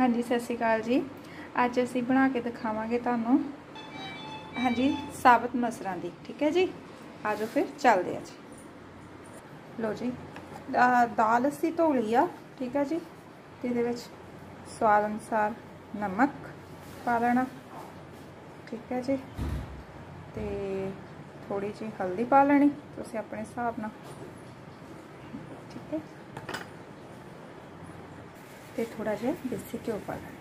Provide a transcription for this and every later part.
ਹਾਂਜੀ, ਸਤਿ ਸ਼੍ਰੀ ਅਕਾਲ ਜੀ। ਅੱਜ ਅਸੀਂ ਬਣਾ ਕੇ ਦਿਖਾਵਾਂਗੇ ਤੁਹਾਨੂੰ, ਹਾਂਜੀ, ਸਾਬਤ ਮਸਰਾਂ ਦੀ, ਠੀਕ ਹੈ ਜੀ? ਆਜੋ ਫਿਰ, ਚੱਲਦੇ ਆ ਜੀ। ਲੋ ਜੀ ਦਾਲ ਅਸੀਂ ਧੋ ਲਈ ਆ, ਠੀਕ ਹੈ ਜੀ? ਤੇ ਇਹਦੇ ਵਿੱਚ ਸਵਾਦ ਅਨੁਸਾਰ ਨਮਕ ਪਾ ਲੈਣਾ, ਠੀਕ ਹੈ ਜੀ? ਤੇ ਥੋੜੀ ਜਿਹੀ ਹਲਦੀ ਪਾ ਲੈਣੀ, ਤੁਸੀਂ ਆਪਣੇ ਹਿਸਾਬ ਨਾਲ, ਠੀਕ ਹੈ? ਤੇ ਥੋੜਾ ਜਿਹਾ ਦੇਸੀ ਘਿਓ ਪਾ ਲੈਣਾ।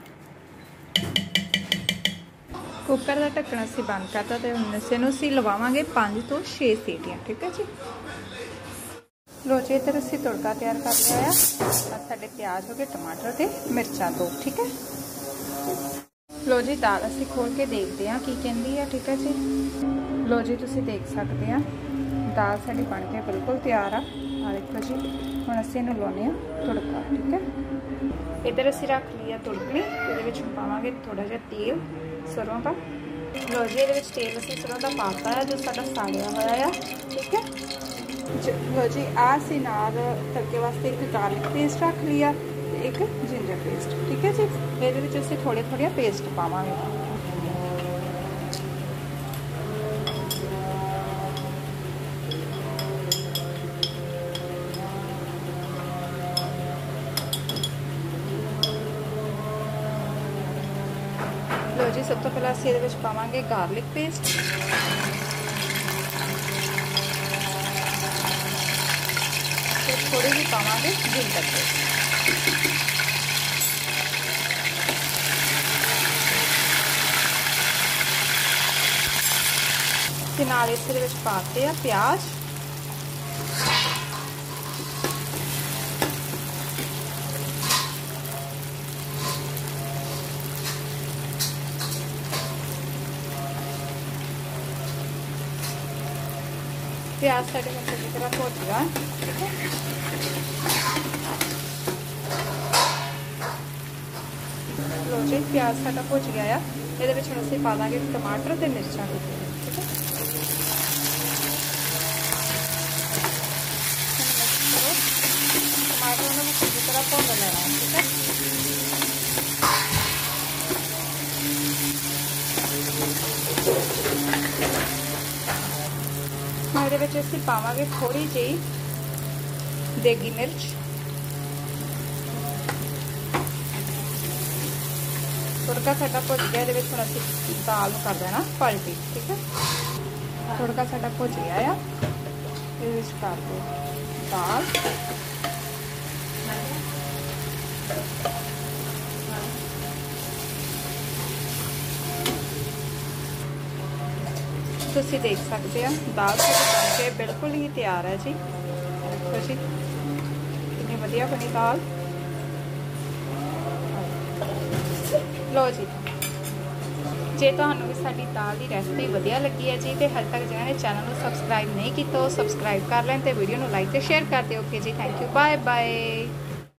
ਕੁੱਕਰ ਦਾ ਢੱਕਣਾ ਅਸੀਂ ਬੰਦ ਕਰਤਾ ਤੇ ਹੁਣ ਇਸੇ ਨੂੰ ਅਸੀਂ ਲਵਾਵਾਂਗੇ 5 ਤੋਂ 6 ਸੀਟੀਆਂ, ਠੀਕ ਹੈ ਜੀ? ਲੋ ਜੀ, ਇੱਧਰ ਅਸੀਂ ਤੜਕਾ ਤਿਆਰ ਕਰ ਲਿਆ ਆ। ਸਾਡੇ ਪਿਆਜ਼ ਹੋ ਗਏ, ਟਮਾਟਰ ਤੇ ਮਿਰਚਾਂ ਦੋ, ਠੀਕ ਹੈ? ਲੋ ਜੀ, ਦਾਲ ਅਸੀਂ ਖੋਲ ਕੇ ਦੇਖਦੇ ਹਾਂ ਕੀ ਕਹਿੰਦੀ ਆ, ਠੀਕ ਹੈ ਜੀ? ਲੋ ਜੀ, ਤੁਸੀਂ ਦੇਖ ਸਕਦੇ ਆ। ਦਾਲ ਸਾਡੀ ਬਣ ਕੇ ਬਿਲਕੁਲ ਤਿਆਰ ਆ। ਆ ਦੇਖੋ ਜੀ ਹੁਣ ਅਸੀਂ ਇਹਨੂੰ ਲਾਉਨੇ ਆ ਤੜਕਾ ਠੀਕ ਹੈ? ਇਧਰ ਅਸੀਂ ਰੱਖ ਲਿਆ ਤੁੜਕਣੀ ਇਹਦੇ ਵਿੱਚ ਪਾਵਾਂਗੇ ਥੋੜਾ ਜਿਹਾ ਤੇਲ ਸਰੋਂ ਦਾ। ਲੋ ਜੀ ਇਹਦੇ ਵਿੱਚ ਤੇਲ ਅਸੀਂ ਸਰੋਂ ਦਾ ਪਾਤਾ ਹੈ ਜੋ ਸਾਡਾ ਸਾੜਿਆ ਹੋਇਆ ਆ ਠੀਕ ਹੈ? ਲੋ ਜੀ ਆ ਸੀ ਨਾਲ ਤੜਕੇ ਵਾਸਤੇ ਇੱਕ ਗਾਰਲਿਕ ਪੇਸਟ ਰੱਖ ਲਿਆ ਇੱਕ ਜਿੰਜਰ ਪੇਸਟ ਠੀਕ ਹੈ ਜੀ? ਇਹਦੇ ਵਿੱਚ ਅਸੀਂ ਥੋੜੇ ਥੋੜੀਆਂ ਪੇਸਟ ਪਾਵਾਂਗੇ। ਲੋ ਜੀ ਸਭ ਤੋਂ ਪਹਿਲਾਂ ਅਸੀਂ ਇਹਦੇ ਵਿੱਚ ਪਾਵਾਂਗੇ ਗਾਰਲਿਕ ਪੇਸਟ ਤੇ ਥੋੜੀ ਜਿਹੀ ਪਾਵਾਂਗੇ ਜਿੰਜਰ ਪੇਸਟ ਤੇ ਨਾਲ ਇਸ ਦੇ ਵਿੱਚ ਪਾਤੇ ਆ ਪਿਆਜ਼ ਪਿਆਜ਼ ਸਾਡੇ ਨੂੰ ਚੰਗੀ ਤਰ੍ਹਾਂ ਭੁੱਜ ਗਿਆ ਠੀਕ ਹੈ ਲੋ ਜੀ, ਪਿਆਜ਼ ਸਾਡਾ ਭੁੱਜ ਗਿਆ ਆ। ਇਹਦੇ ਵਿੱਚ ਹੁਣ ਅਸੀਂ ਪਾ ਦਾਂਗੇ ਟਮਾਟਰ ਤੇ ਮਿਰਚਾਂ। ਠੀਕ ਹੈ? ਟਮਾਟਰ ਨੂੰ ਚੰਗੀ ਤਰ੍ਹਾਂ ਭੁੰਨ ਲੈਣਾ। ਠੀਕ ਹੈ? ਇਹਦੇ ਵਿੱਚ ਅਸੀਂ ਪਾਵਾਂਗੇ ਥੋੜੀ ਜਿਹੀ ਦੇਗੀ ਮਿਰਚ। ਤੜਕਾ ਸਾਡਾ ਭੁੱਜ ਗਿਆ, ਇਹਦੇ ਵਿੱਚ ਹੁਣ ਅਸੀਂ ਦਾਲ ਨੂੰ ਕਰ ਦੇਣਾ, ਪਲਟੀ, ਠੀਕ ਹੈ? ਤੜਕਾ ਸਾਡਾ ਭੁੱਜ ਗਿਆ ਆ। ਇਹਦੇ ਵਿੱਚ ਕਰ ਦੋ ਦਾਲ। ਤੁਸੀਂ ਦੇਖ ਸਕਦੇ ਹੋ ਦਾਲ ਸਾਡੀ ਬਣ ਕੇ ਬਿਲਕੁਲ ਹੀ ਤਿਆਰ ਹੈ ਜੀ। ਦੇਖੋ ਜੀ ਕਿੰਨੀ ਵਧੀਆ ਬਣੀ ਦਾਲ। ਲੋ ਜੀ। ਜੇ ਤੁਹਾਨੂੰ ਵੀ ਸਾਡੀ ਦਾਲ ਦੀ ਰੈਸਪੀ ਵਧੀਆ ਲੱਗੀ ਹੈ ਜੀ, ਤੇ ਹਾਲੇ ਤੱਕ ਜਿਹਨਾਂ ਨੇ ਚੈਨਲ ਨੂੰ ਸਬਸਕ੍ਰਾਈਬ ਨਹੀਂ ਕੀਤਾ, ਉਹ ਸਬਸਕ੍ਰਾਈਬ ਕਰ ਲੈਣ ਤੇ ਵੀਡੀਓ ਨੂੰ ਲਾਈਕ ਤੇ ਸ਼ੇਅਰ ਕਰ ਦਿਓ। ਓਕੇ ਜੀ ਥੈਂਕ ਯੂ ਬਾਏ ਬਾਏ